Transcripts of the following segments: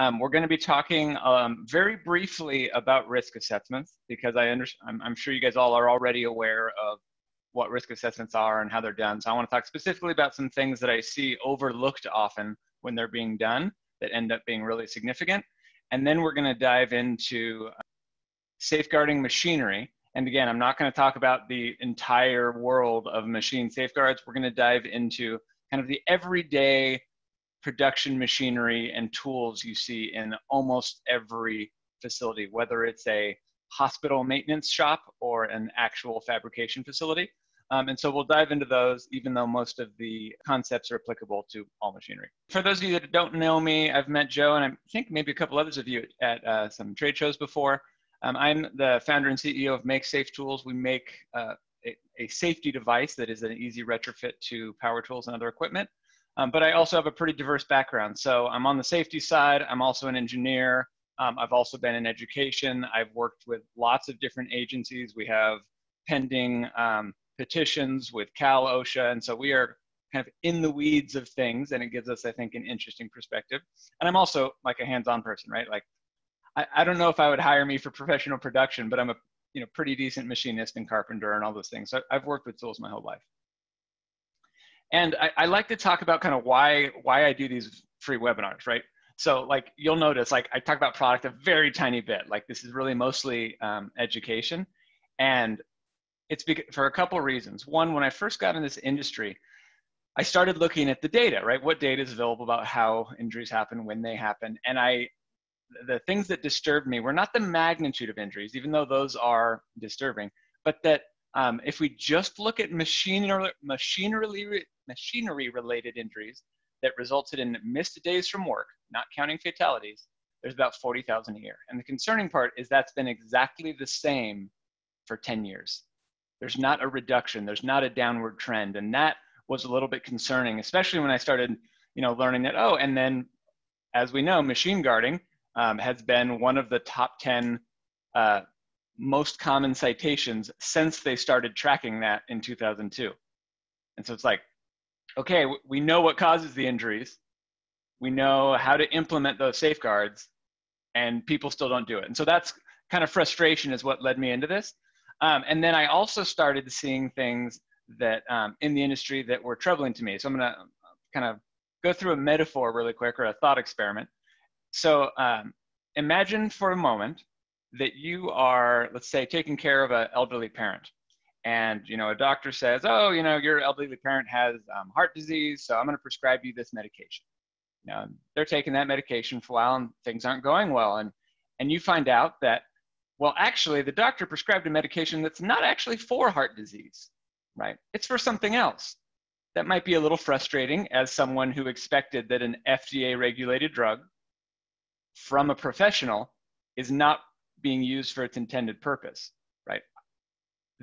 Um, we're going to be talking um, very briefly about risk assessments because I understand, I'm, I'm, sure you guys all are already aware of what risk assessments are and how they're done. So I want to talk specifically about some things that I see overlooked often when they're being done that end up being really significant. And then we're going to dive into safeguarding machinery. And again, I'm not going to talk about the entire world of machine safeguards. We're going to dive into kind of the everyday production machinery and tools you see in almost every facility, whether it's a hospital maintenance shop or an actual fabrication facility. Um, and so we'll dive into those, even though most of the concepts are applicable to all machinery. For those of you that don't know me, I've met Joe and I think maybe a couple others of you at uh, some trade shows before. Um, I'm the founder and CEO of MAKESafe Tools. We make uh, a, a, safety device that is an easy retrofit to power tools and other equipment. Um, but I also have a pretty diverse background. So I'm on the safety side. I'm also an engineer. Um, I've also been in education. I've worked with lots of different agencies. We have pending um, petitions with Cal/OSHA, and so we are kind of in the weeds of things, and it gives us, I think, an interesting perspective. And I'm also like a hands-on person, right? Like, I, I don't know if I would hire me for professional production, but I'm a you know pretty decent machinist and carpenter and all those things. So I've worked with tools my whole life. And I, I like to talk about kind of why why I do these free webinars, right? So like you'll notice, like I talk about product a very tiny bit. Like this is really mostly um, education, and it's for a couple of reasons. One, when I first got in this industry, I started looking at the data, right? What data is available about how injuries happen, when they happen, and I the things that disturbed me were not the magnitude of injuries, even though those are disturbing, but that um, if we just look at machinery, machinery, machinery related injuries that resulted in missed days from work, not counting fatalities, there's about 40,000 a year. And the concerning part is that's been exactly the same for 10 years. There's not a reduction, there's not a downward trend. And that was a little bit concerning, especially when I started, you know, learning that, oh, and then as we know, machine guarding um, has been one of the top 10 uh, most common citations since they started tracking that in 2002. And so it's like, okay, we know what causes the injuries. We know how to implement those safeguards, and people still don't do it. And so that's kind of frustration is what led me into this. Um, and then I also started seeing things that um, in the industry that were troubling to me. So I'm going to kind of go through a metaphor really quick or a thought experiment. So um, imagine for a moment that you are, let's say, taking care of an elderly parent. And you know a doctor says oh you know your elderly parent has um, heart disease so i'm going to prescribe you this medication. You know they're taking that medication for a while and things aren't going well. And and you find out that well actually the doctor prescribed a medication that's not actually for heart disease right? It's for something else. That might be a little frustrating as someone who expected that an fda regulated drug from a professional is not being used for its intended purpose right?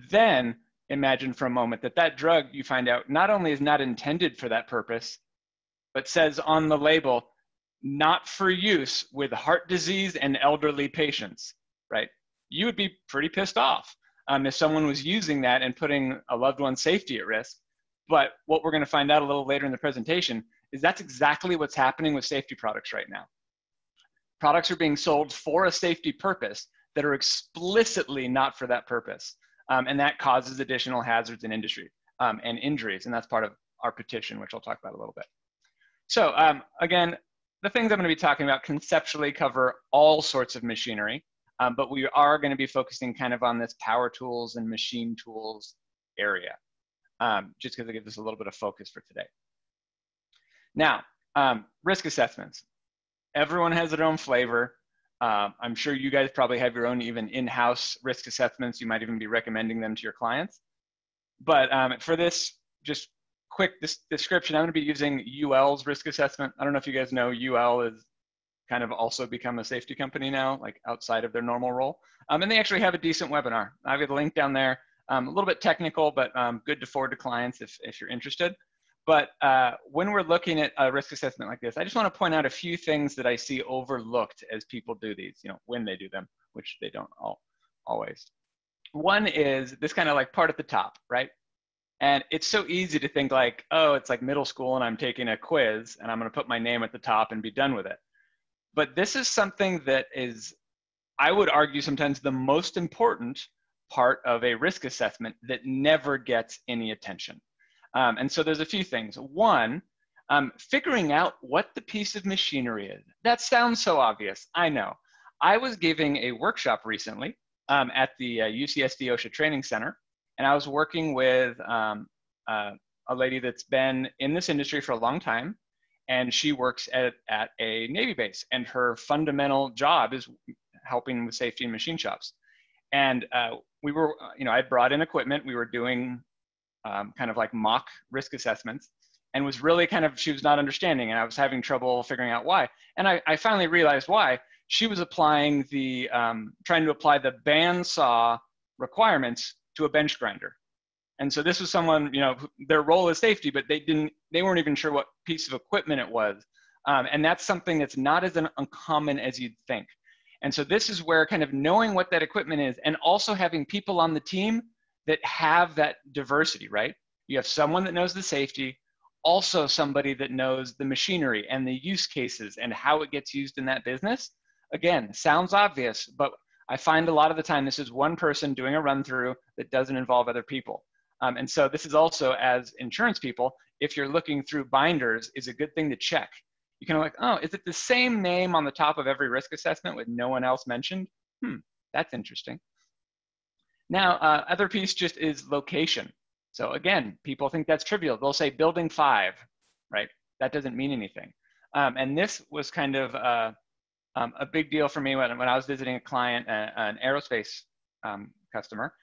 then imagine for a moment that that drug you find out not only is not intended for that purpose, but says on the label, not for use with heart disease and elderly patients, right? You would be pretty pissed off um, if someone was using that and putting a loved one's safety at risk. But what we're going to find out a little later in the presentation is that's exactly what's happening with safety products right now. Products are being sold for a safety purpose that are explicitly not for that purpose um, and that causes additional hazards in industry um, and injuries, and that's part of our petition, which I'll talk about a little bit. So um, again, the things I'm going to be talking about conceptually cover all sorts of machinery, um, but we are going to be focusing kind of on this power tools and machine tools area, um, just because it gives us a little bit of focus for today. Now, um, risk assessments. Everyone has their own flavor. Um, I'm sure you guys probably have your own even in-house risk assessments. You might even be recommending them to your clients. But um, for this, just quick description, I'm going to be using UL's risk assessment. I don't know if you guys know UL is kind of also become a safety company now, like outside of their normal role. Um, and they actually have a decent webinar. I've got a link down there. Um, a little bit technical, but um, good to forward to clients if, if you're interested. But uh, when we're looking at a risk assessment like this, I just want to point out a few things that I see overlooked as people do these, you know, when they do them, which they don't all, always. One is this kind of like part at the top, right? And it's so easy to think like, oh, it's like middle school and I'm taking a quiz and I'm going to put my name at the top and be done with it. but this is something that is, I would argue, sometimes the most important part of a risk assessment that never gets any attention. Um, and so there's a few things. One, um, figuring out what the piece of machinery is. That sounds so obvious, I know. I was giving a workshop recently um, at the uh, UCSD OSHA Training Center, and I was working with um, uh, a lady that's been in this industry for a long time, and she works at, at a Navy base, and her fundamental job is helping with safety in machine shops. And uh, we were, you know, I brought in equipment. We were doing um, kind of like mock risk assessments and was really kind of, she was not understanding and I was having trouble figuring out why. And I, I finally realized why. She was applying the, um, trying to apply the bandsaw requirements to a bench grinder. And so this was someone, you know, their role is safety, but they didn't, they weren't even sure what piece of equipment it was. Um, and that's something that's not as uncommon as you'd think. And so this is where kind of knowing what that equipment is and also having people on the team that have that diversity, right? You have someone that knows the safety, also somebody that knows the machinery and the use cases and how it gets used in that business. Again, sounds obvious, but I find a lot of the time this is one person doing a run through that doesn't involve other people. Um, and so this is also as insurance people, if you're looking through binders, is a good thing to check. You can like, oh, is it the same name on the top of every risk assessment with no one else mentioned? Hmm, that's interesting. Now, uh, other piece just is location. So again, people think that's trivial. They'll say building five, right? That doesn't mean anything. Um, and this was kind of uh, um, a big deal for me when, when I was visiting a client, uh, an aerospace um, customer.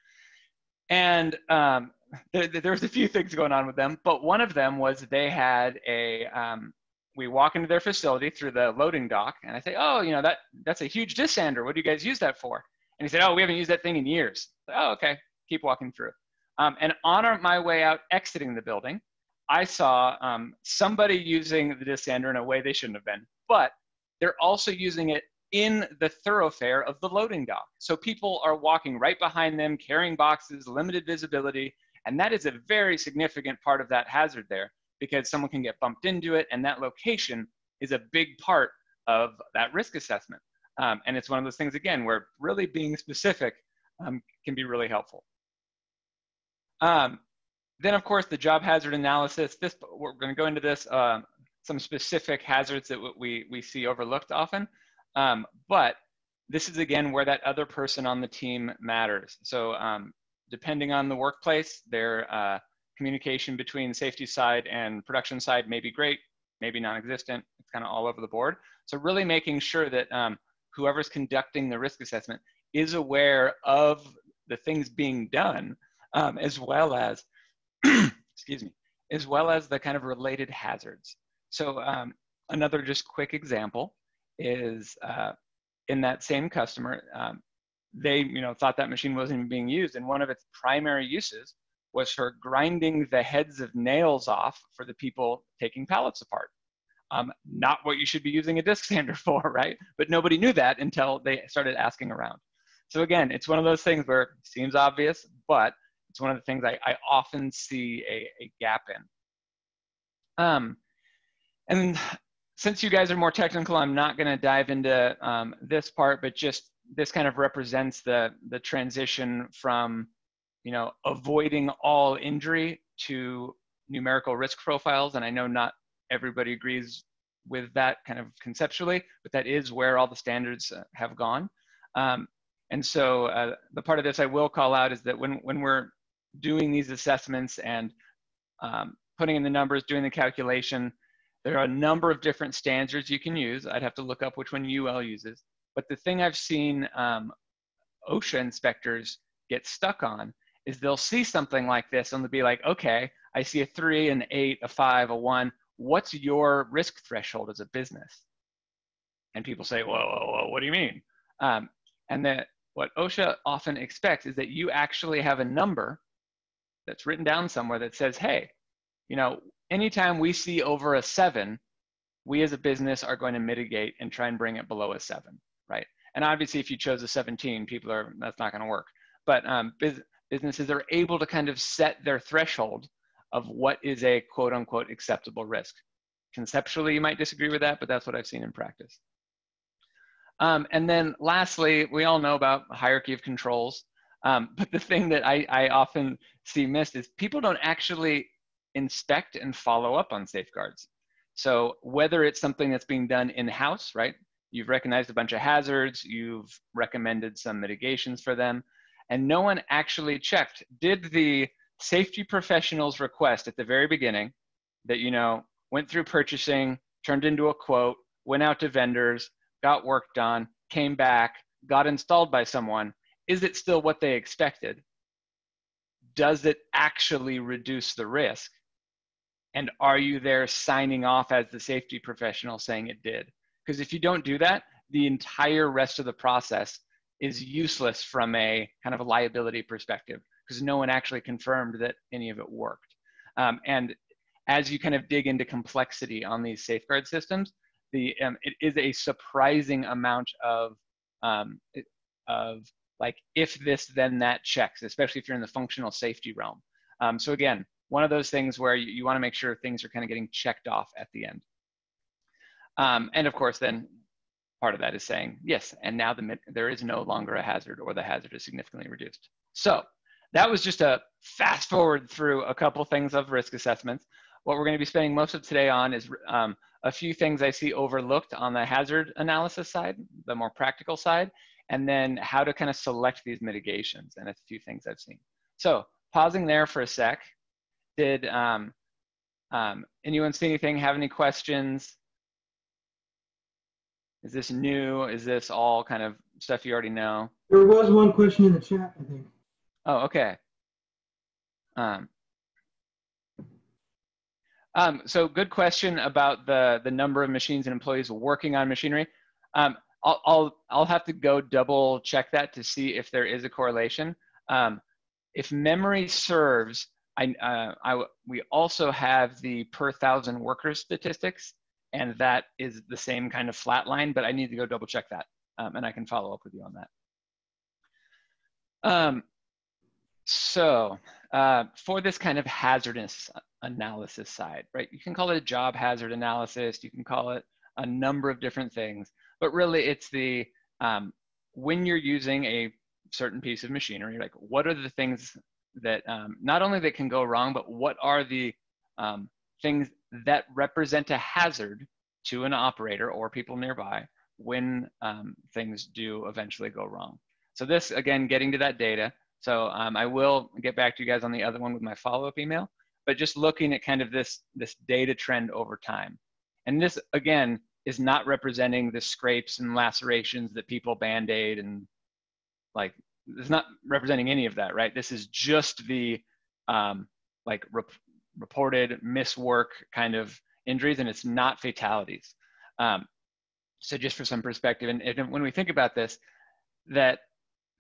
And um, there, there, was a few things going on with them, but one of them was they had a, um, we walk into their facility through the loading dock and I say, oh, you know, that, that's a huge disc sander. What do you guys use that for? And he said, oh, we haven't used that thing in years. Said, oh, okay, keep walking through. Um, and on our, my way out, exiting the building, I saw um, somebody using the disc sander in a way they shouldn't have been, but they're also using it in the thoroughfare of the loading dock. So people are walking right behind them, carrying boxes, limited visibility, and that is a very significant part of that hazard there because someone can get bumped into it, and that location is a big part of that risk assessment. Um, and it's one of those things, again, where really being specific um, can be really helpful. Um, then, of course, the job hazard analysis. This we're going to go into this uh, some specific hazards that we we see overlooked often, um, but this is again where that other person on the team matters. So, um, depending on the workplace, their uh, communication between safety side and production side may be great, maybe non-existent. It's kind of all over the board. So, really making sure that um, whoever's conducting the risk assessment is aware of the things being done um, as well as, excuse me, as well as the kind of related hazards. So um, another just quick example is uh, in that same customer, um, they you know thought that machine wasn't even being used, and one of its primary uses was for grinding the heads of nails off for the people taking pallets apart. Um, not what you should be using a disc sander for, right? But nobody knew that until they started asking around. So again, it's one of those things where it seems obvious, but it's one of the things I, I often see a, a gap in. Um, and since you guys are more technical, I'm not going to dive into um, this part, but just this kind of represents the the transition from, you know, avoiding all injury to numerical risk profiles. And I know not everybody agrees with that kind of conceptually, but that is where all the standards uh, have gone. Um, and so uh, the part of this I will call out is that when, when we're doing these assessments and um, putting in the numbers, doing the calculation. There are a number of different standards you can use. I'd have to look up which one UL uses. But the thing I've seen um, OSHA inspectors get stuck on is they'll see something like this and they'll be like, okay, I see a three, an eight, a five, a one. What's your risk threshold as a business? And people say, whoa, whoa, whoa what do you mean? Um, and that what OSHA often expects is that you actually have a number that's written down somewhere that says, hey, you know, anytime we see over a seven, we as a business are going to mitigate and try and bring it below a seven, right? And obviously, if you chose a 17, people are, that's not going to work. But um, businesses are able to kind of set their threshold of what is a quote unquote acceptable risk. Conceptually, you might disagree with that, but that's what I've seen in practice. Um, and then lastly, we all know about hierarchy of controls. Um, but the thing that I, I often see missed is people don't actually inspect and follow up on safeguards. So whether it's something that's being done in-house, right? You've recognized a bunch of hazards, you've recommended some mitigations for them, and no one actually checked. Did the safety professionals request at the very beginning that, you know, went through purchasing, turned into a quote, went out to vendors, got work done, came back, got installed by someone, is it still what they expected? Does it actually reduce the risk? And are you there signing off as the safety professional saying it did? Because if you don't do that, the entire rest of the process is useless from a kind of a liability perspective because no one actually confirmed that any of it worked. Um, and as you kind of dig into complexity on these safeguard systems, the um, it is a surprising amount of um, of like if this then that checks, especially if you're in the functional safety realm. Um, so again, one of those things where you, you want to make sure things are kind of getting checked off at the end. Um, and of course, then part of that is saying, yes, and now the, there is no longer a hazard or the hazard is significantly reduced. So that was just a fast forward through a couple things of risk assessments. What we're going to be spending most of today on is um, a few things I see overlooked on the hazard analysis side, the more practical side, and then how to kind of select these mitigations and a few things I've seen. So pausing there for a sec, did um, um, anyone see anything, have any questions? Is this new? Is this all kind of stuff you already know? There was one question in the chat, I think. Oh, okay. Um, um, so good question about the, the number of machines and employees working on machinery. Um, I'll, I'll, I'll have to go double check that to see if there is a correlation. Um, if memory serves, I, uh, I, we also have the per thousand workers statistics, and that is the same kind of flat line, but I need to go double check that, um, and I can follow up with you on that. Um, so uh, for this kind of hazardous analysis side, right, you can call it a job hazard analysis, you can call it a number of different things, but really it's the, um, when you're using a certain piece of machinery, like what are the things that um, not only that can go wrong, but what are the um, things that represent a hazard to an operator or people nearby when um, things do eventually go wrong. So this, again, getting to that data. So um, I will get back to you guys on the other one with my follow-up email, but just looking at kind of this, this data trend over time. And this, again, is not representing the scrapes and lacerations that people band-aid and like it's not representing any of that, right? This is just the um, like rep reported miswork kind of injuries, and it's not fatalities. Um, so just for some perspective, and, and, when we think about this, that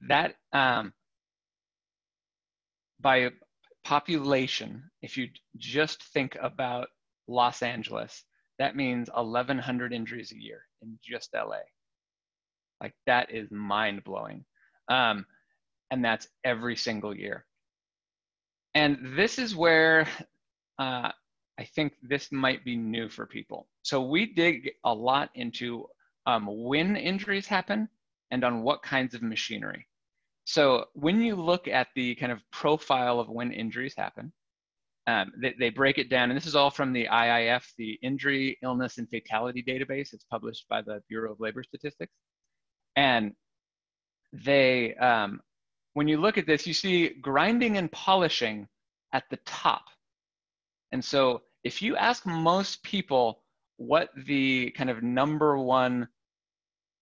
that um, by population, if you just think about Los Angeles, that means 1,100 injuries a year in just LA. Like that is mind blowing. Um, and that's every single year. And this is where uh, I think this might be new for people. So we dig a lot into um, when injuries happen and on what kinds of machinery. So when you look at the kind of profile of when injuries happen, um, they, they, break it down, and this is all from the IIF, the Injury, Illness, and Fatality Database. It's published by the Bureau of Labor Statistics. And they um, when you look at this, you see grinding and polishing at the top. And so if you ask most people what the kind of number one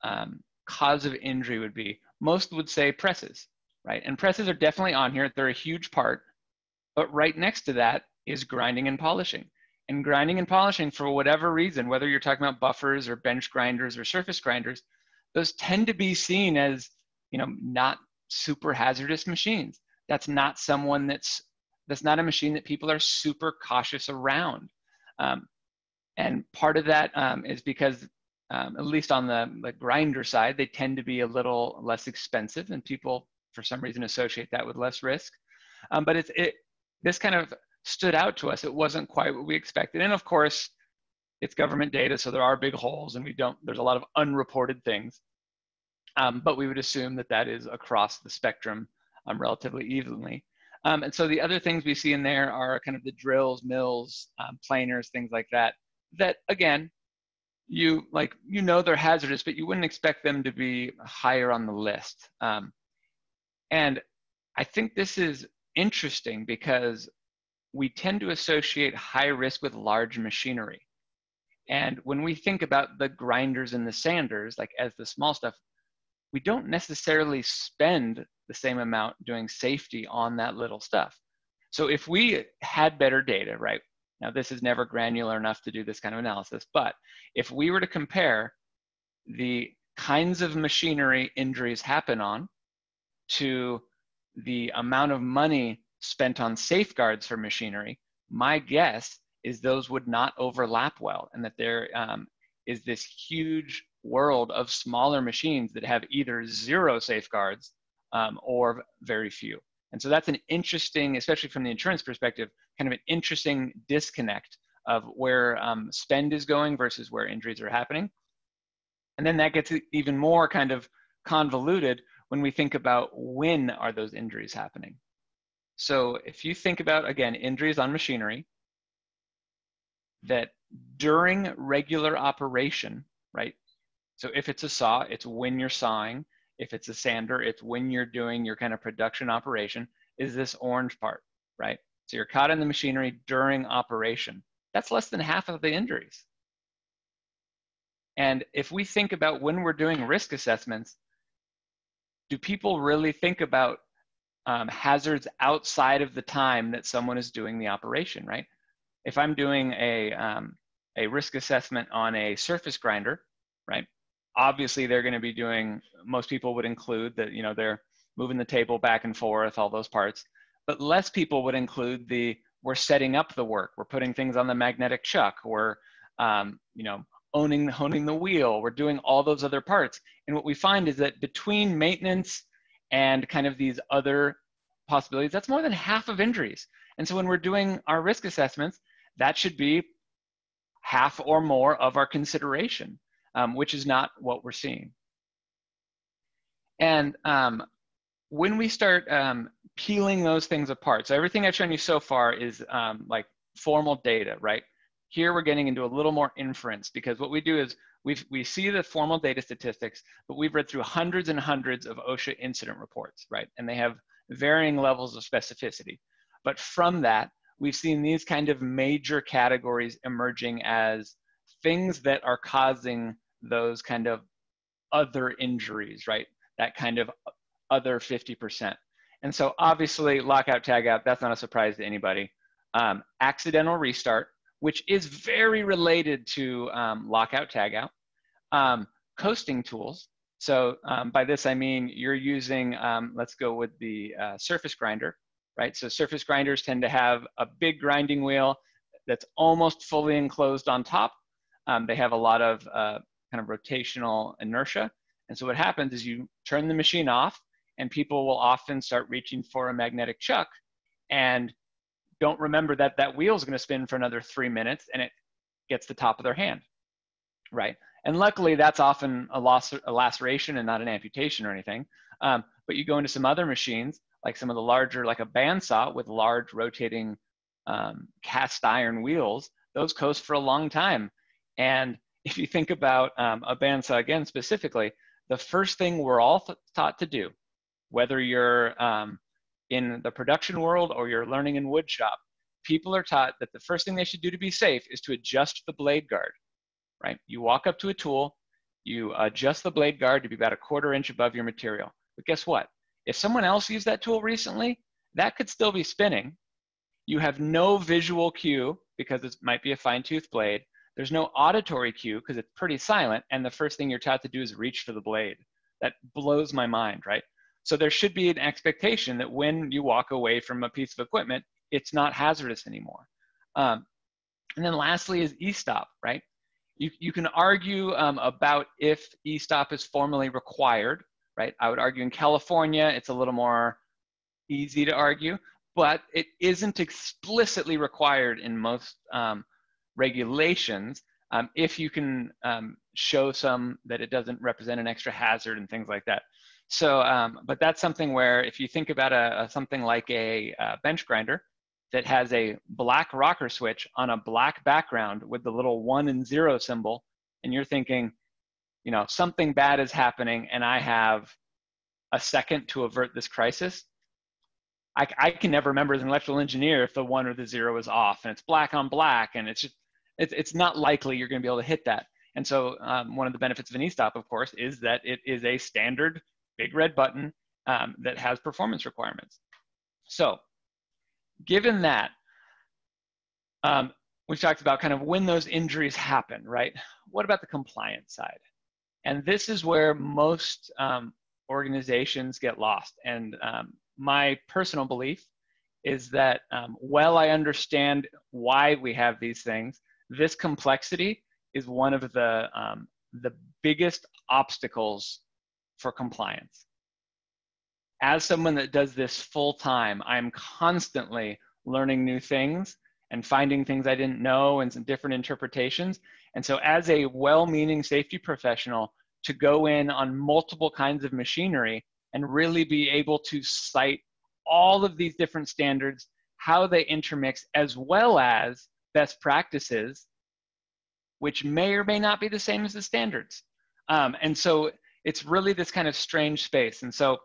um, cause of injury would be, most would say presses, right? And presses are definitely on here. They're a huge part. But right next to that is grinding and polishing. And grinding and polishing, for whatever reason, whether you're talking about buffers or bench grinders or surface grinders, those tend to be seen as, you know, not super hazardous machines. That's not someone that's that's not a machine that people are super cautious around. Um, and part of that um, is because, um, at least on the, the grinder side, they tend to be a little less expensive, and people, for some reason, associate that with less risk. Um, but it's it this kind of stood out to us. It wasn't quite what we expected, and of course, it's government data, so there are big holes, and we don't. There's a lot of unreported things. Um, but we would assume that that is across the spectrum um, relatively evenly. Um, and so the other things we see in there are kind of the drills, mills, um, planers, things like that, that again, you like, you know they're hazardous, but you wouldn't expect them to be higher on the list. Um, and I think this is interesting because we tend to associate high risk with large machinery. And when we think about the grinders and the sanders, like as the small stuff, we don't necessarily spend the same amount doing safety on that little stuff. So if we had better data, right? Now this is never granular enough to do this kind of analysis, but if we were to compare the kinds of machinery injuries happen on to the amount of money spent on safeguards for machinery, my guess is those would not overlap well and that there um, is this huge world of smaller machines that have either zero safeguards um, or very few. And so that's an interesting, especially from the insurance perspective, kind of an interesting disconnect of where um, spend is going versus where injuries are happening. And then that gets even more kind of convoluted when we think about when are those injuries happening. So if you think about, again, injuries on machinery, that during regular operation, right? So if it's a saw, it's when you're sawing. If it's a sander, it's when you're doing your kind of production operation, is this orange part, right? So you're caught in the machinery during operation. That's less than half of the injuries. And if we think about when we're doing risk assessments, do people really think about um, hazards outside of the time that someone is doing the operation, right? If I'm doing a, um, a risk assessment on a surface grinder, right? Obviously, they're going to be doing, most people would include that, you know, they're moving the table back and forth, all those parts. But less people would include the, we're setting up the work, we're putting things on the magnetic chuck, we're, um, you know, owning, honing the wheel, we're doing all those other parts. And what we find is that between maintenance and kind of these other possibilities, that's more than half of injuries. And so when we're doing our risk assessments, that should be half or more of our consideration, um, which is not what we're seeing. And um, when we start um, peeling those things apart, so everything I've shown you so far is um, like formal data, right? Here we're getting into a little more inference because what we do is we we see the formal data statistics, but we've read through hundreds and hundreds of OSHA incident reports, right? And they have varying levels of specificity. But from that, we've seen these kind of major categories emerging as things that are causing those kind of other injuries, right? That kind of other 50%. And so obviously lockout, tagout, that's not a surprise to anybody. Um, accidental restart, which is very related to um, lockout tagout. Um, coasting tools. So um, by this I mean you're using, um, let's go with the uh, surface grinder, right? So surface grinders tend to have a big grinding wheel that's almost fully enclosed on top. Um, they have a lot of uh, kind of rotational inertia. And so what happens is you turn the machine off and people will often start reaching for a magnetic chuck and don't remember that that wheel is going to spin for another three minutes and it gets the top of their hand, right? And luckily, that's often a, loss, a laceration and not an amputation or anything. Um, but you go into some other machines, like some of the larger, like a bandsaw with large rotating um, cast iron wheels, those coast for a long time. And if you think about um, a bandsaw again specifically, the first thing we're all taught to do, whether you're um, in the production world or you're learning in wood shop, people are taught that the first thing they should do to be safe is to adjust the blade guard, right? You walk up to a tool, you adjust the blade guard to be about a quarter inch above your material. But guess what? If someone else used that tool recently, that could still be spinning. You have no visual cue because it might be a fine tooth blade. There's no auditory cue because it's pretty silent. And the first thing you're taught to do is reach for the blade. That blows my mind, right? So there should be an expectation that when you walk away from a piece of equipment, it's not hazardous anymore. Um, and then lastly is e-stop, right? You, you can argue um, about if e-stop is formally required, right? I would argue in California, it's a little more easy to argue, but it isn't explicitly required in most um, regulations. um, if you can um, show some that it doesn't represent an extra hazard and things like that. So, um, but that's something where if you think about a, a something like a, a, bench grinder that has a black rocker switch on a black background with the little one and zero symbol, and you're thinking, you know, something bad is happening and I have a second to avert this crisis, I, I, can never remember as an electrical engineer if the one or the zero is off and it's black on black and it's just it's, it's not likely you're going to be able to hit that. And so um, one of the benefits of an e-stop, of course, is that it is a standard big red button um, that has performance requirements. So given that, um, we talked about kind of when those injuries happen, right? What about the compliance side? And this is where most um, organizations get lost. And um, my personal belief is that um, while I understand why we have these things, this complexity is one of the, um, the biggest obstacles for compliance. As someone that does this full time, I'm constantly learning new things and finding things I didn't know and some different interpretations. And so as a well-meaning safety professional, to go in on multiple kinds of machinery and really be able to cite all of these different standards, how they intermix, as well as best practices, which may or may not be the same as the standards. Um, and so it's really this kind of strange space. And so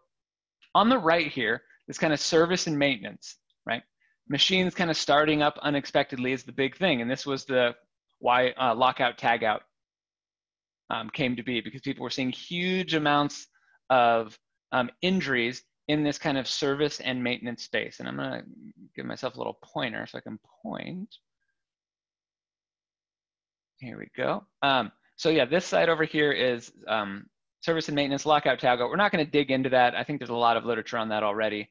on the right here, this kind of service and maintenance, right? Machines kind of starting up unexpectedly is the big thing. And this was the why uh, lockout tagout um, came to be because people were seeing huge amounts of um, injuries in this kind of service and maintenance space. And I'm gonna give myself a little pointer so I can point. Here we go. Um, so yeah, this side over here is um, service and maintenance lockout tagout. We're not gonna dig into that. I think there's a lot of literature on that already.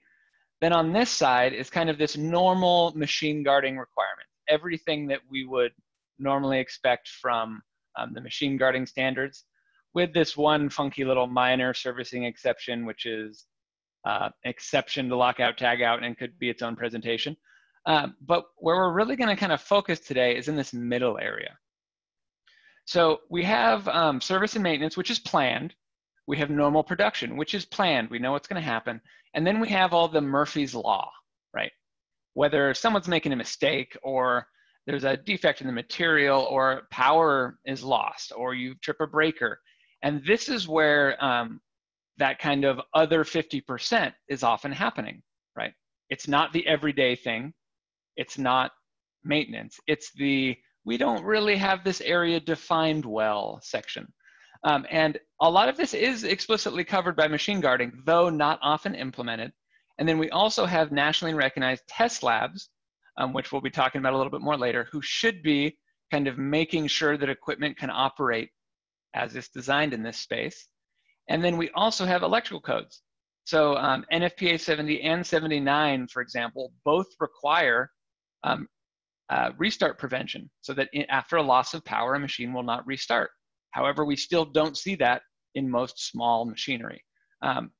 Then on this side is kind of this normal machine guarding requirement. Everything that we would normally expect from um, the machine guarding standards with this one funky little minor servicing exception, which is uh, exception to lockout tagout and could be its own presentation. Um, but where we're really going to kind of focus today is in this middle area. So we have um, service and maintenance, which is planned. We have normal production, which is planned. We know what's going to happen. And then we have all the Murphy's Law, right? Whether someone's making a mistake or there's a defect in the material or power is lost or you trip a breaker. And this is where um, that kind of other 50% is often happening, right? It's not the everyday thing. It's not maintenance. It's the, we don't really have this area defined well section. Um, and a lot of this is explicitly covered by machine guarding, though not often implemented. And then we also have nationally recognized test labs, um, which we'll be talking about a little bit more later, who should be kind of making sure that equipment can operate as it's designed in this space. And then we also have electrical codes. So um, NFPA 70 and 79, for example, both require um, uh, restart prevention so that in, after a loss of power, a machine will not restart. However, we still don't see that in most small machinery. Um,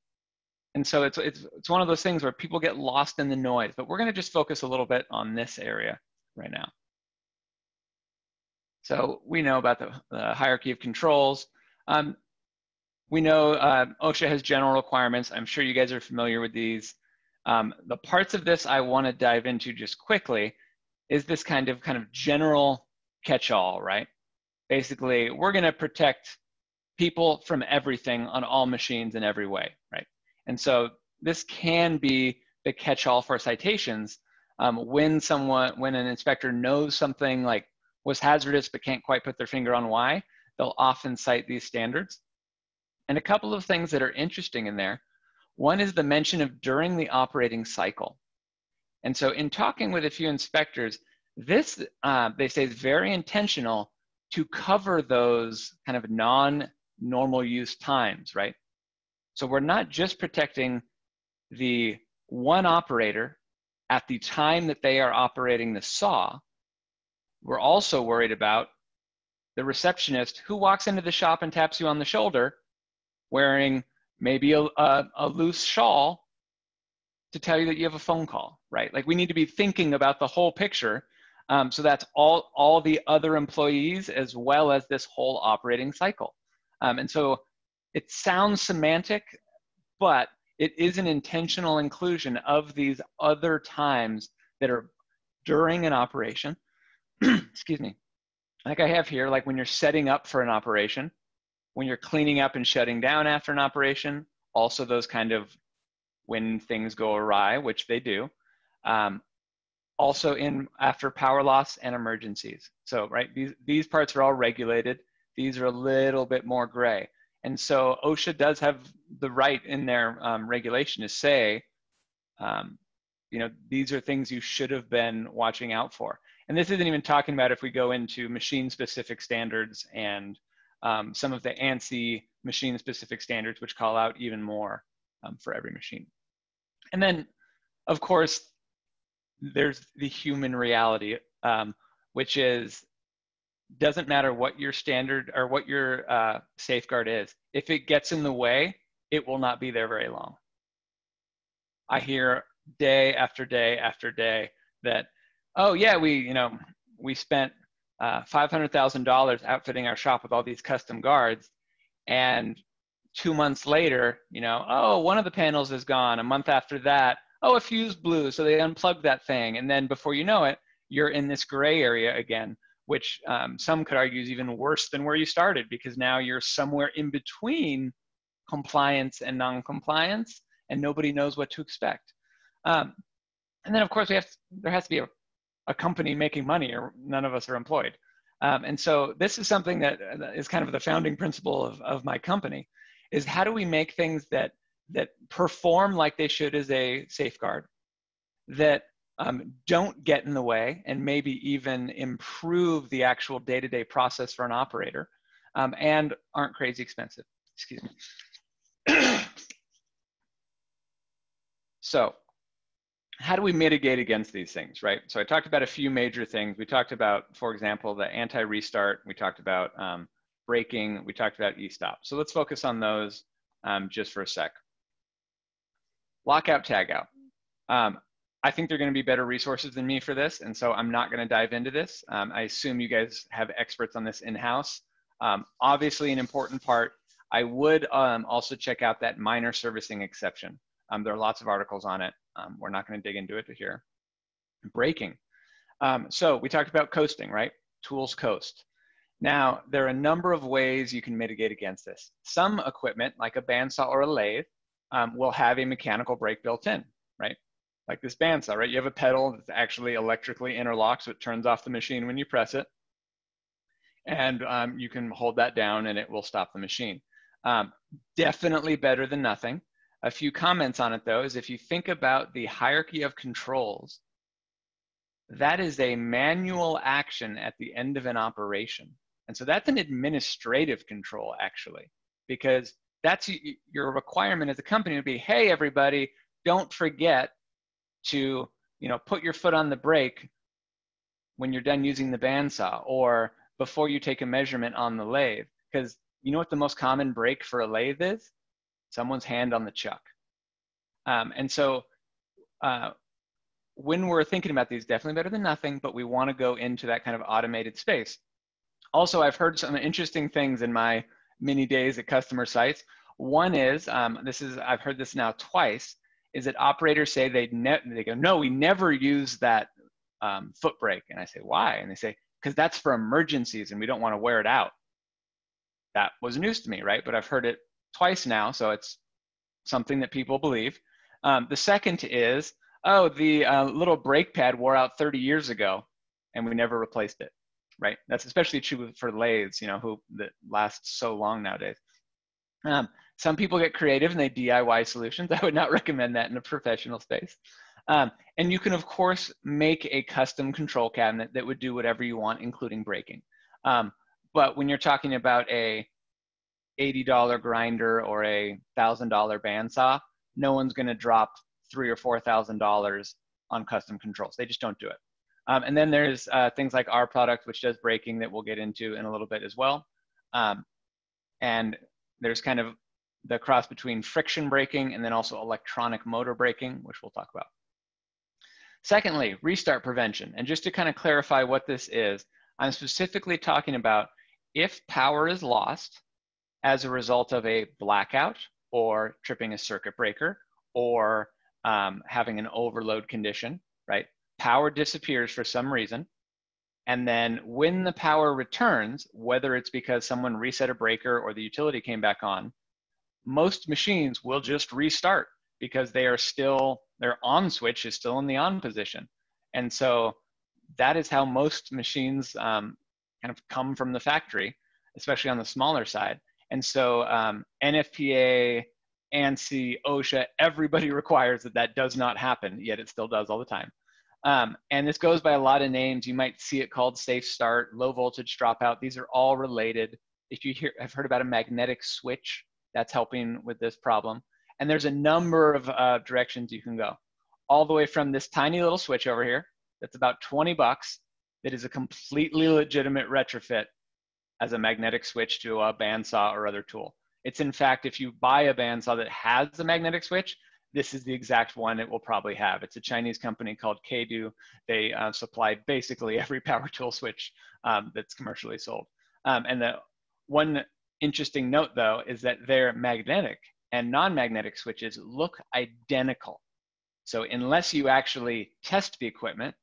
and so it's, it's, it's one of those things where people get lost in the noise, but we're gonna just focus a little bit on this area right now. So we know about the, the hierarchy of controls. Um, we know uh, OSHA has general requirements. I'm sure you guys are familiar with these. Um, the parts of this I want to dive into just quickly is this kind of kind of general catch-all, right? Basically, we're going to protect people from everything on all machines in every way, right? And so this can be the catch-all for citations um, when someone, when an inspector knows something like was hazardous but can't quite put their finger on why, they'll often cite these standards. And a couple of things that are interesting in there. One is the mention of during the operating cycle. And so in talking with a few inspectors, this, uh, they say, is very intentional to cover those kind of non-normal use times, right? So we're not just protecting the one operator at the time that they are operating the saw, we're also worried about the receptionist who walks into the shop and taps you on the shoulder wearing maybe a, a, a loose shawl to tell you that you have a phone call, right? Like we need to be thinking about the whole picture Um, so that's all, all the other employees as well as this whole operating cycle. Um, and so it sounds semantic, but it is an intentional inclusion of these other times that are during an operation. Excuse me. Like I have here, like when you're setting up for an operation, when you're cleaning up and shutting down after an operation, also those kind of when things go awry, which they do. Um, also in after power loss and emergencies. So, right, these, these parts are all regulated. These are a little bit more gray. And so OSHA does have the right in their um, regulation to say, um, you know, these are things you should have been watching out for. And this isn't even talking about if we go into machine specific standards and um, some of the ANSI machine specific standards, which call out even more um, for every machine. And then, of course, there's the human reality, um, which is doesn't matter what your standard or what your uh, safeguard is. If it gets in the way, it will not be there very long. I hear day after day after day that, oh yeah, we you know we spent uh, $500,000 outfitting our shop with all these custom guards, and two months later, you know, oh one of the panels is gone. A month after that, oh, a fuse blew, so they unplugged that thing. And then before you know it, you're in this gray area again, which um, some could argue is even worse than where you started because now you're somewhere in between compliance and non-compliance, and nobody knows what to expect. Um, and then, of course, we have to, there has to be a, a, company making money, or none of us are employed. Um, and so this is something that is kind of the founding principle of, of my company, is how do we make things that that perform like they should as a safeguard, that um, don't get in the way and maybe even improve the actual day-to-day process for an operator um, and aren't crazy expensive. Excuse me. so how do we mitigate against these things, right? So I talked about a few major things. We talked about, for example, the anti-restart. We talked about um, braking. We talked about e-stop. So let's focus on those um, just for a sec lockout tagout. Um, I think they're going to be better resources than me for this, and so I'm not going to dive into this. Um, I assume you guys have experts on this in-house. Um, obviously, an important part. I would um, also check out that minor servicing exception. Um, there are lots of articles on it. We're not going to dig into it here. Braking. so we talked about coasting, right? Tools coast. Now, there are a number of ways you can mitigate against this. Some equipment, like a bandsaw or a lathe, um, will have a mechanical brake built in, right? Like this bandsaw, right? You have a pedal that's actually electrically interlocked, so it turns off the machine when you press it. And um, you can hold that down and it will stop the machine. Um, definitely better than nothing. A few comments on it though is if you think about the hierarchy of controls, that is a manual action at the end of an operation. And so that's an administrative control actually, because that's your requirement as a company to be, hey, everybody, don't forget to, you know, put your foot on the brake when you're done using the bandsaw or before you take a measurement on the lathe. Because you know what the most common break for a lathe is? Someone's hand on the chuck. Um, and so uh, when we're thinking about these, definitely better than nothing, but we want to go into that kind of automated space. Also, I've heard some interesting things in my many days at customer sites. One is, um, this is, I've heard this now twice, is that operators say they, ne- they go, no, we never use that um, foot brake. And I say, why? And they say, because that's for emergencies and we don't want to wear it out. That was news to me, right? But I've heard it twice now, so it's something that people believe. Um, the second is, oh, the uh, little brake pad wore out 30 years ago and we never replaced it right? That's especially true for lathes, you know, who that last so long nowadays. Um, some people get creative and they DIY solutions. I would not recommend that in a professional space. Um, and you can, of course, make a custom control cabinet that would do whatever you want, including braking. Um, but when you're talking about a $80 grinder or a $1,000 bandsaw, no one's going to drop three or $4,000 on custom controls. They just don't do it. Um, and then there's uh, things like our product, which does braking that we'll get into in a little bit as well. Um, and there's kind of the cross between friction braking and then also electronic motor braking, which we'll talk about. Secondly, restart prevention. And just to kind of clarify what this is, I'm specifically talking about if power is lost as a result of a blackout or tripping a circuit breaker or um, having an overload condition, right? Power disappears for some reason. And then when the power returns, whether it's because someone reset a breaker or the utility came back on, most machines will just restart because they are still, their on switch is still in the on position. And so that is how most machines um, kind of come from the factory, especially on the smaller side. And so um, NFPA, ANSI, OSHA, everybody requires that that does not happen, yet it still does all the time. Um, and this goes by a lot of names. You might see it called safe start, low voltage dropout. These are all related. If you hear, have heard about a magnetic switch, that's helping with this problem. And there's a number of uh, directions you can go. All the way from this tiny little switch over here, that's about 20 bucks, that is a completely legitimate retrofit as a magnetic switch to a bandsaw or other tool. It's in fact, if you buy a bandsaw that has a magnetic switch, this is the exact one it will probably have. It's a Chinese company called Kedu. They uh, supply basically every power tool switch um, that's commercially sold. Um, and the one interesting note though is that their magnetic and non-magnetic switches look identical. So unless you actually test the equipment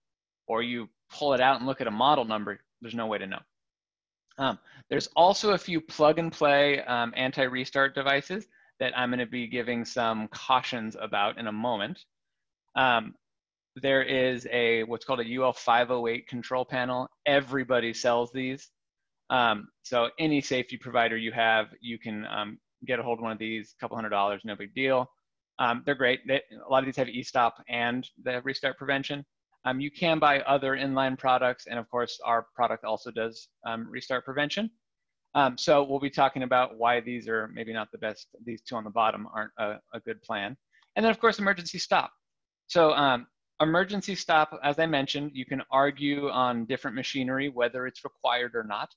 or you pull it out and look at a model number, there's no way to know. Um, there's also a few plug and play um, anti-restart devices that I'm gonna be giving some cautions about in a moment. Um, there is a what's called a UL 508 control panel. Everybody sells these. Um, so any safety provider you have, you can um, get a hold of one of these, a couple hundred dollars, no big deal. Um, they're great. They, a lot of these have e-stop and the restart prevention. Um, you can buy other inline products, and of course, our product also does um, restart prevention. Um, so we'll be talking about why these are maybe not the best. These two on the bottom aren't a, a good plan. And then, of course, emergency stop. So um, emergency stop, as I mentioned, you can argue on different machinery whether it's required or not.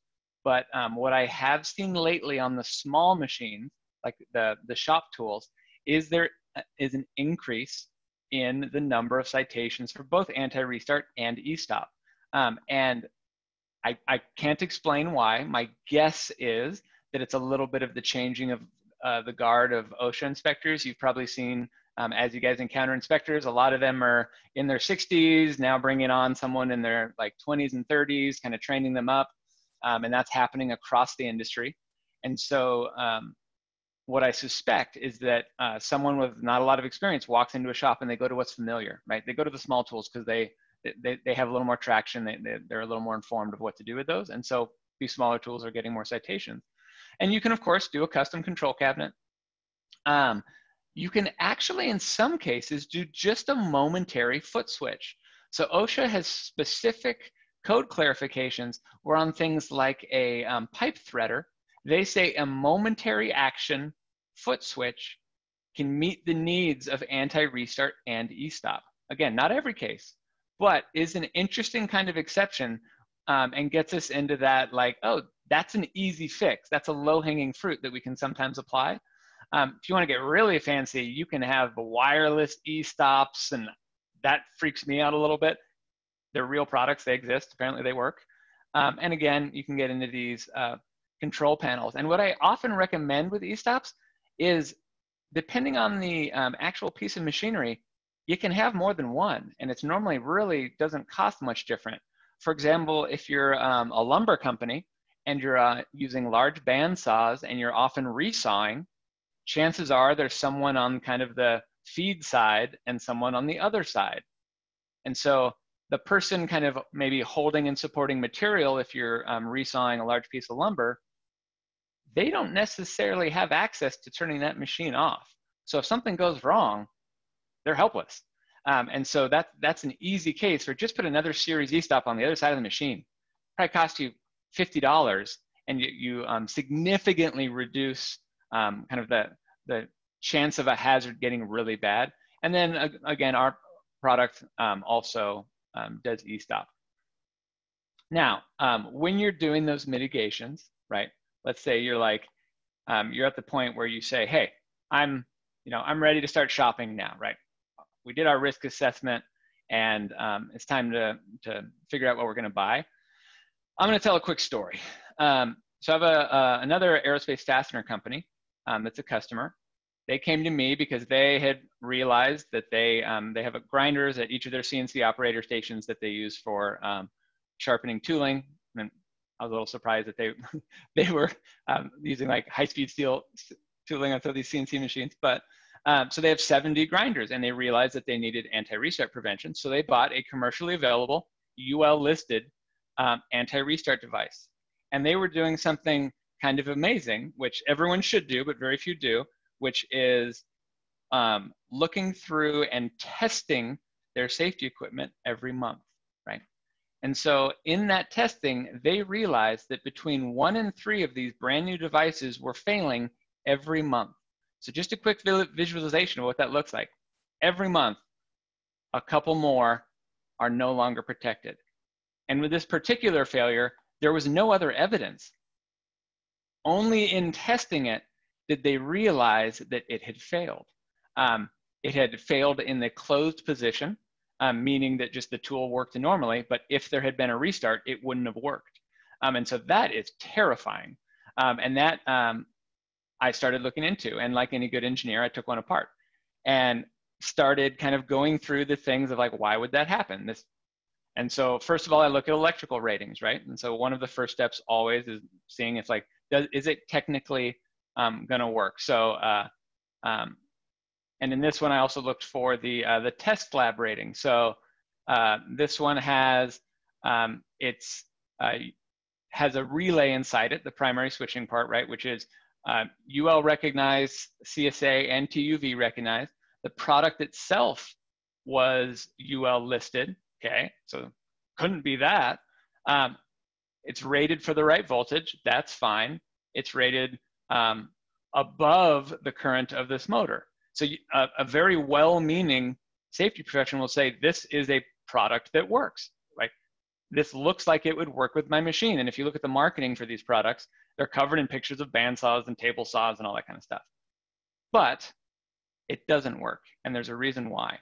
But um, what I have seen lately on the small machines, like the, the shop tools, is there uh, an increase in the number of citations for both anti-restart and e-stop. Um, and I, I can't explain why. My guess is that it's a little bit of the changing of uh, the guard of OSHA inspectors. You've probably seen um, as you guys encounter inspectors, a lot of them are in their 60s, now bringing on someone in their like 20s and 30s, kind of training them up. Um, and that's happening across the industry. And so um, what I suspect is that uh, someone with not a lot of experience walks into a shop and they go to what's familiar, right? They go to the small tools because they, they, they have a little more traction. They, they, they're a little more informed of what to do with those. And so these smaller tools are getting more citations. And you can, of course, do a custom control cabinet. Um, you can actually, in some cases, do just a momentary foot switch. So OSHA has specific code clarifications where on things like a um, pipe threader, they say a momentary action foot switch can meet the needs of anti-restart and e-stop. Again, not every case, but is an interesting kind of exception um, and gets us into that like, oh, that's an easy fix. That's a low-hanging fruit that we can sometimes apply. Um, if you want to get really fancy, you can have wireless e-stops, and that freaks me out a little bit. They're real products; they exist. Apparently, they work. Um, and again, you can get into these uh, control panels. And what I often recommend with e-stops is depending on the um, actual piece of machinery, you can have more than one. And it's normally really doesn't cost much different. For example, if you're um, a lumber company and you're uh, using large band saws and you're often resawing, chances are there's someone on kind of the feed side and someone on the other side. And so the person kind of maybe holding and supporting material, if you're um, resawing a large piece of lumber, they don't necessarily have access to turning that machine off. So if something goes wrong, they're helpless. Um, and so that, that's an easy case for just put another series E-stop on the other side of the machine. Probably cost you $50 and you, you um, significantly reduce um, kind of the, the chance of a hazard getting really bad. And then uh, again, our product um, also um, does E-stop. Now, um, when you're doing those mitigations, right, let's say you're like you're at the point where you say hey i'm you know i'm ready to start shopping now right we did our risk assessment and um, it's time to, to figure out what we're going to buy. I'm going to tell a quick story. Um, so I have a, uh, another aerospace fastener company um, that's a customer. They came to me because they had realized that they, um, they have grinders at each of their CNC operator stations that they use for um, sharpening tooling. And I was a little surprised that they, they were um, using like high-speed steel tooling on some of these CNC machines, but um, so they have 70 grinders and they realized that they needed anti-restart prevention. So they bought a commercially available UL listed um, anti-restart device. And they were doing something kind of amazing, which everyone should do, but very few do, which is um, looking through and testing their safety equipment every month, right? And so in that testing, they realized that between one and three of these brand new devices were failing every month. So just a quick visualization of what that looks like. Every month, a couple more are no longer protected. And with this particular failure, there was no other evidence. Only in testing it did they realize that it had failed. Um, it had failed in the closed position, um, meaning that just the tool worked normally, but if there had been a restart, it wouldn't have worked. Um, and so that is terrifying. Um, and that um, I started looking into. And like any good engineer, I took one apart and started kind of going through the things of like, why would that happen? This, and so first of all, I look at electrical ratings, right? And so one of the first steps always is seeing if like, does, is it technically um, going to work? So, uh, um, and in this one, I also looked for the uh, the test lab rating. So uh, this one has um, it's uh, has a relay inside it, the primary switching part, right, which is UL um, recognized, CSA and TUV recognized. The product itself was UL listed, okay? So couldn't be that. Um, it's rated for the right voltage, that's fine. It's rated um, above the current of this motor. So a, very well-meaning safety professional will say, this is a product that works? This looks like it would work with my machine. And if you look at the marketing for these products, they're covered in pictures of bandsaws and table saws and all that kind of stuff. But it doesn't work, and there's a reason why.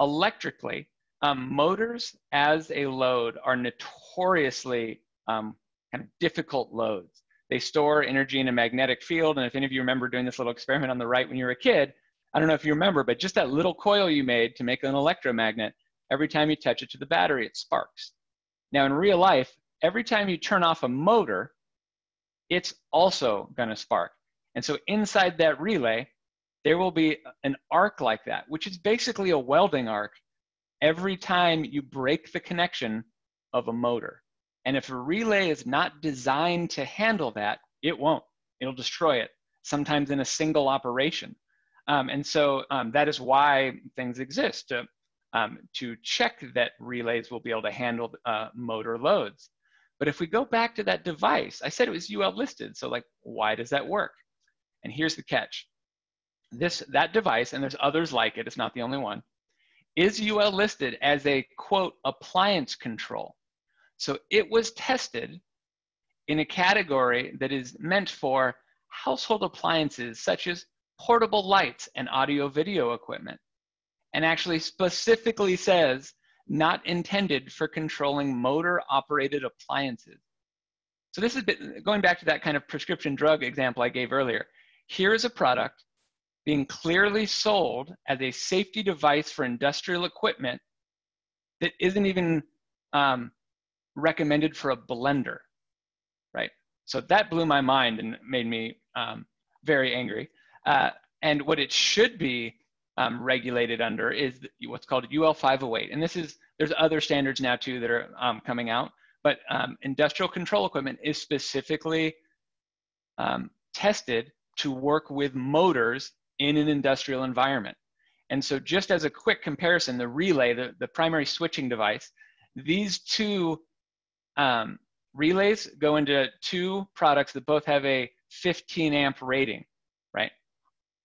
Electrically, um, motors as a load are notoriously um, kind of difficult loads. They store energy in a magnetic field, and if any of you remember doing this little experiment on the right when you were a kid, I don't know if you remember, but just that little coil you made to make an electromagnet, every time you touch it to the battery, it sparks. Now in real life, every time you turn off a motor, it's also going to spark. And so inside that relay, there will be an arc like that, which is basically a welding arc every time you break the connection of a motor. And if a relay is not designed to handle that, it won't. It'll destroy it, sometimes in a single operation. Um, and so um, that is why things exist to, um, to check that relays will be able to handle uh, motor loads. But if we go back to that device, I said it was UL listed. So like, why does that work? And here's the catch. This, that device, and there's others like it, it's not the only one, is UL listed as a quote, appliance control. So it was tested in a category that is meant for household appliances such as portable lights and audio video equipment and actually specifically says not intended for controlling motor operated appliances. So this is going back to that kind of prescription drug example I gave earlier. Here is a product being clearly sold as a safety device for industrial equipment that isn't even um, recommended for a blender, right? So that blew my mind and made me um, very angry. Uh, and what it should be um, regulated under is what's called UL 508. And this is, there's other standards now too that are um, coming out, but um, industrial control equipment is specifically um, tested to work with motors in an industrial environment. And so just as a quick comparison, the relay, the, the primary switching device, these two um, relays go into two products that both have a 15 amp rating, right?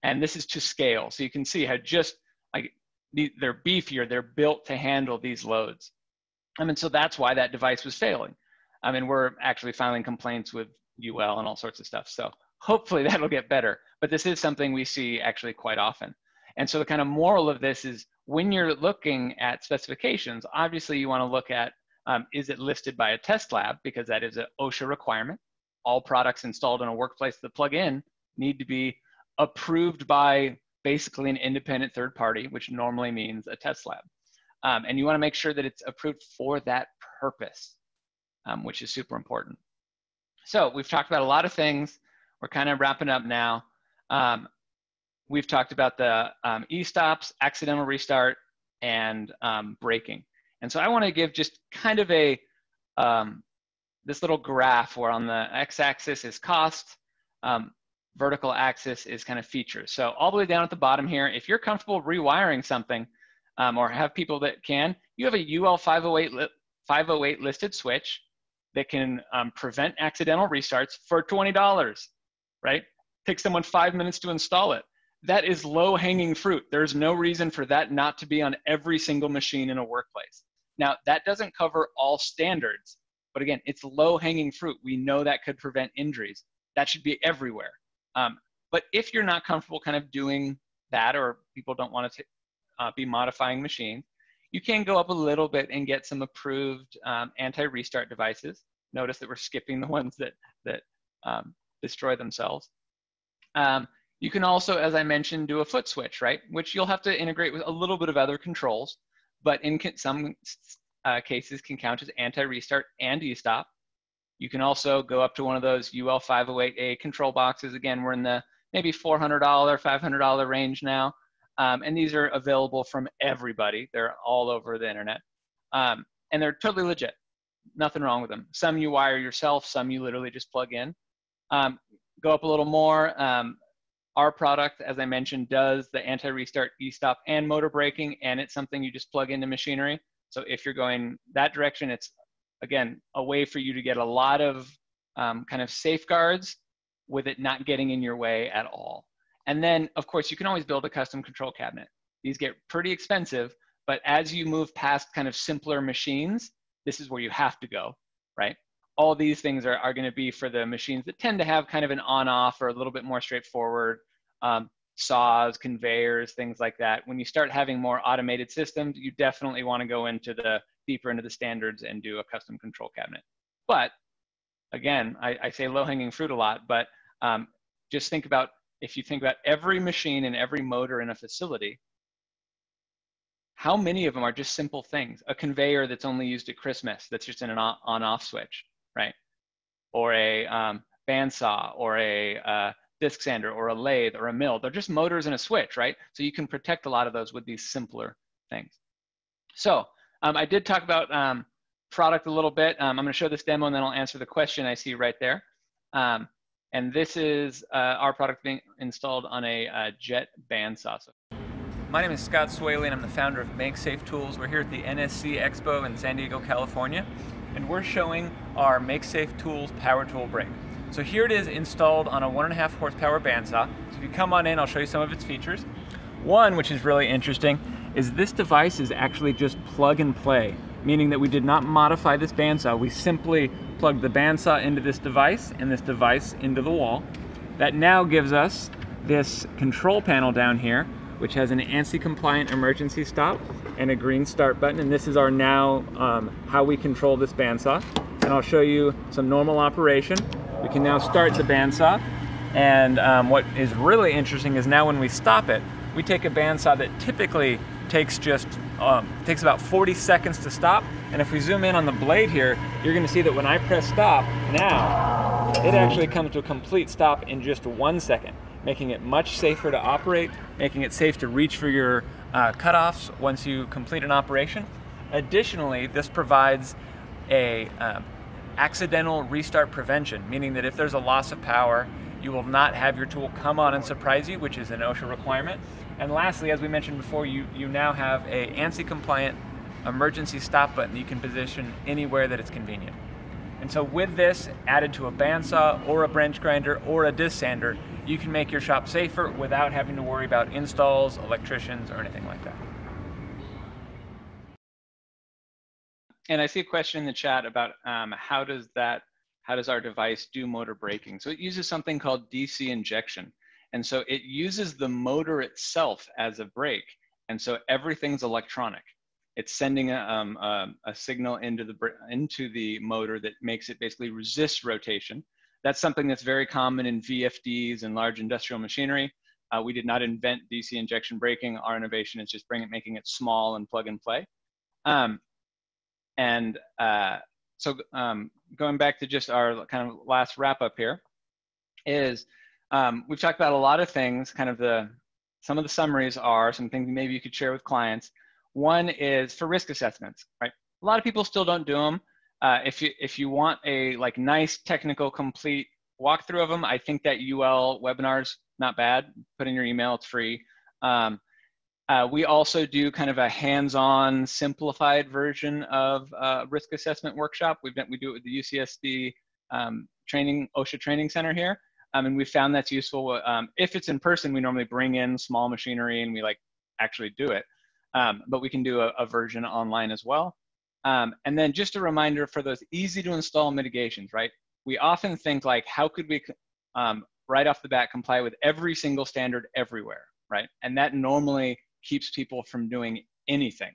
And this is to scale. So you can see how just like they're beefier, they're built to handle these loads. I mean, so that's why that device was failing. I mean, we're actually filing complaints with UL and all sorts of stuff. So hopefully that'll get better. But this is something we see actually quite often. And so the kind of moral of this is when you're looking at specifications, obviously you want to look at um, is it listed by a test lab because that is an OSHA requirement. All products installed in a workplace that plug in need to be approved by basically an independent third party, which normally means a test lab. Um, and you want to make sure that it's approved for that purpose, um, which is super important. So we've talked about a lot of things. We're kind of wrapping up now. Um, we've talked about the um, e-stops, accidental restart, and um, braking. And so I want to give just kind of a um, this little graph where on the x-axis is cost, um, vertical axis is kind of features. So all the way down at the bottom here, if you're comfortable rewiring something um, or have people that can, you have a UL 508, li 508 listed switch that can um, prevent accidental restarts for $20, right? Take someone five minutes to install it. That is low hanging fruit. There's no reason for that not to be on every single machine in a workplace. Now, that doesn't cover all standards, but again, it's low hanging fruit. We know that could prevent injuries. That should be everywhere. Um, but if you're not comfortable kind of doing that or people don't want to uh, be modifying machines, you can go up a little bit and get some approved um, anti-restart devices. Notice that we're skipping the ones that, that um, destroy themselves. Um, you can also, as I mentioned, do a foot switch, right? Which you'll have to integrate with a little bit of other controls, but in some uh, cases can count as anti-restart and e-stop. You can also go up to one of those UL 508A control boxes. Again, we're in the maybe $400, $500 range now. Um, and these are available from everybody. They're all over the internet. Um, and they're totally legit. Nothing wrong with them. Some you wire yourself, some you literally just plug in. Um, go up a little more. Um, our product, as I mentioned, does the anti-restart, e-stop, and motor braking, and it's something you just plug into machinery. So if you're going that direction, it's again, a way for you to get a lot of um, kind of safeguards with it not getting in your way at all. And then, of course, you can always build a custom control cabinet. These get pretty expensive, but as you move past kind of simpler machines, this is where you have to go, right? All these things are, are gonna be for the machines that tend to have kind of an on-off or a little bit more straightforward um, saws, conveyors, things like that. When you start having more automated systems, you definitely wanna go into the deeper into the standards and do a custom control cabinet. But again, I, I say low hanging fruit a lot, but um, just think about if you think about every machine and every motor in a facility, how many of them are just simple things? A conveyor that's only used at Christmas, that's just in an on-off switch, right? Or a um, bandsaw, or a uh, disc sander, or a lathe, or a mill. They're just motors and a switch, right? So you can protect a lot of those with these simpler things. So um, I did talk about um, product a little bit. Um, I'm going to show this demo and then I'll answer the question I see right there. Um, and this is uh, our product being installed on a uh, jet bandsaw. My name is Scott Swaley and I'm the founder of MAKESafe Tools. We're here at the NSC Expo in San Diego, California, and we're showing our MAKESafe Tools power tool brake. So here it is installed on a one and a half horsepower bandsaw. So if you come on in, I'll show you some of its features. One, which is really interesting, is this device is actually just plug and play, meaning that we did not modify this bandsaw. We simply plugged the bandsaw into this device and this device into the wall. That now gives us this control panel down here, which has an ANSI compliant emergency stop and a green start button. And this is our now um, how we control this bandsaw. And I'll show you some normal operation. We can now start the bandsaw. And um, what is really interesting is now when we stop it, we take a bandsaw that typically takes just um, takes about 40 seconds to stop. And if we zoom in on the blade here, you're gonna see that when I press stop, now, it actually comes to a complete stop in just one second, making it much safer to operate, making it safe to reach for your uh, cutoffs once you complete an operation. Additionally, this provides a um, accidental restart prevention, meaning that if there's a loss of power, you will not have your tool come on and surprise you, which is an OSHA requirement. And lastly, as we mentioned before, you, you now have a ANSI compliant emergency stop button that you can position anywhere that it's convenient. And so with this added to a bandsaw or a bench grinder or a disc sander, you can make your shop safer without having to worry about installs, electricians, or anything like that. And I see a question in the chat about um, how does that, how does our device do motor braking? So it uses something called DC injection. And so it uses the motor itself as a brake. And so everything's electronic. It's sending a, um, a, a, signal into the, into the motor that makes it basically resist rotation. That's something that's very common in VFDs and large industrial machinery. Uh, we did not invent DC injection braking. Our innovation is just bring it, making it small and plug and play. Um, and uh, so um, going back to just our kind of last wrap up here is um, we've talked about a lot of things, kind of the, some of the summaries are some things maybe you could share with clients. One is for risk assessments, right? A lot of people still don't do them. Uh, if you if you want a like nice technical complete walkthrough of them, I think that UL webinars not bad. Put in your email, it's free. Um, uh, we also do kind of a hands-on simplified version of uh, risk assessment workshop. We've been, we do it with the UCSD um, training, OSHA training center here. Um, and we found that's useful. Um, if it's in person, we normally bring in small machinery and we like actually do it. Um, but we can do a, a version online as well. Um, and then just a reminder for those easy to install mitigations, right? We often think like, how could we um, right off the bat comply with every single standard everywhere, right? And that normally keeps people from doing anything.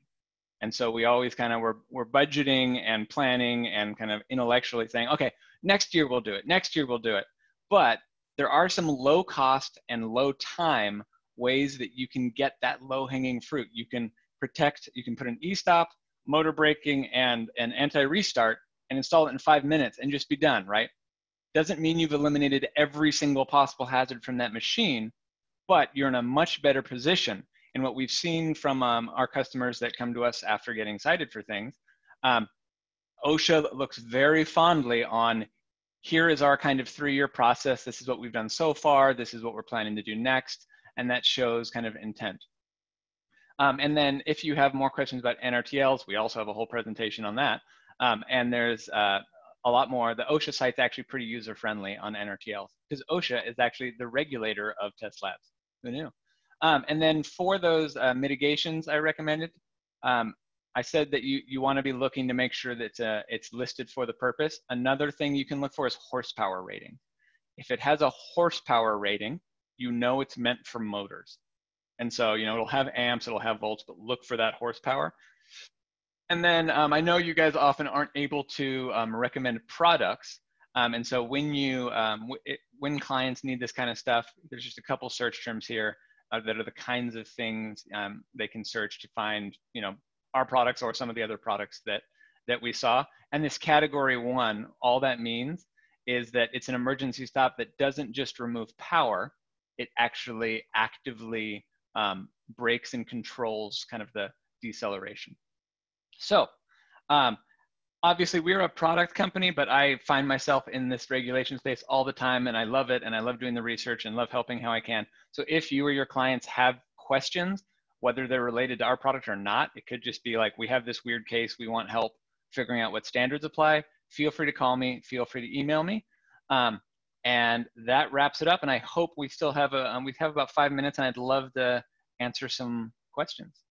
And so we always kind of we're, we're budgeting and planning and kind of intellectually saying, okay, next year we'll do it. Next year we'll do it. But there are some low cost and low time ways that you can get that low hanging fruit. You can protect, you can put an e-stop, motor braking, and an anti-restart and install it in five minutes and just be done, right? Doesn't mean you've eliminated every single possible hazard from that machine, but you're in a much better position. And what we've seen from um, our customers that come to us after getting cited for things, um, OSHA looks very fondly on here is our kind of three-year process. This is what we've done so far. This is what we're planning to do next. And that shows kind of intent. Um, and then if you have more questions about NRTLs, we also have a whole presentation on that. Um, and there's uh, a lot more. The OSHA site's actually pretty user-friendly on NRTLs because OSHA is actually the regulator of test labs. Who knew? Um, and then for those uh, mitigations I recommended, um, I said that you, you want to be looking to make sure that uh, it's listed for the purpose. Another thing you can look for is horsepower rating. If it has a horsepower rating, you know it's meant for motors. And so, you know, it'll have amps, it'll have volts, but look for that horsepower. And then um, I know you guys often aren't able to um, recommend products. Um, and so when you, um, it, when clients need this kind of stuff, there's just a couple search terms here uh, that are the kinds of things um, they can search to find, you know, our products or some of the other products that that we saw. And this category one, all that means is that it's an emergency stop that doesn't just remove power, it actually actively um, brakes and controls kind of the deceleration. So um, obviously we're a product company, but I find myself in this regulation space all the time and I love it and I love doing the research and love helping how I can. So if you or your clients have questions, whether they're related to our product or not. It could just be like, we have this weird case, we want help figuring out what standards apply. Feel free to call me, feel free to email me. Um, and that wraps it up. And I hope we still have a, um, we have about five minutes and I'd love to answer some questions.